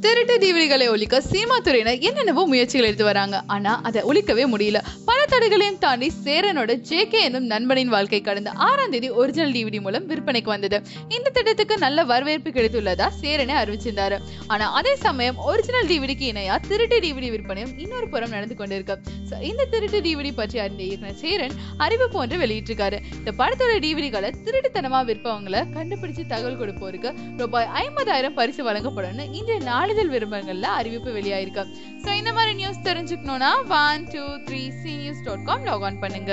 திருட்டு டிவிடிகளை ஒழிக்க சினிமா துறையினர் என்னென்னவோ முயற்சிகள் எடுத்து வராங்க. ஆனா அதை ஒழிக்கவே முடியல. பல தடைகளையும் தாண்டி சேரனோட ஜேகே என்னும் நண்பனின் வாழ்க்கை கடந்த ஆறாம் தேதி ஒரிஜினல் டிவிடி மூலம் விற்பனைக்கு வந்தது. இந்த திட்டத்துக்கு நல்ல வரவேற்பு கிடைத்துள்ளதா சேரனே அறிவிச்சிருந்தாரு. ஆனா அதே சமயம் ஒரிஜினல் டிவிடிக்கு இணையா திருட்டு டிவிடி விற்பனையும் இன்னொரு புறம் நடந்து கொண்டிருக்கு. இந்த திருட்டு டிவிடி பற்றி அறிந்த இயக்குனர் சேரன் அறிவிப்பு ஒன்று வெளியிட்டிருக்காரு. இந்த படத்தோட டிவிடிகளை திருட்டுத்தனமா விற்பவங்களை கண்டுபிடிச்சு தகவல் கொடுப்போருக்கு ரூபாய் ஐம்பதாயிரம் பரிசு வழங்கப்படும்னு இன்றைய நாளிதழ் விருப்பங்கள்ல அறிவிப்பு வெளியாயிருக்கு. ஸோ இந்த மாதிரி நியூஸ் தெரிஞ்சுக்கணும்னா one two three C news dot com log on பண்ணுங்க.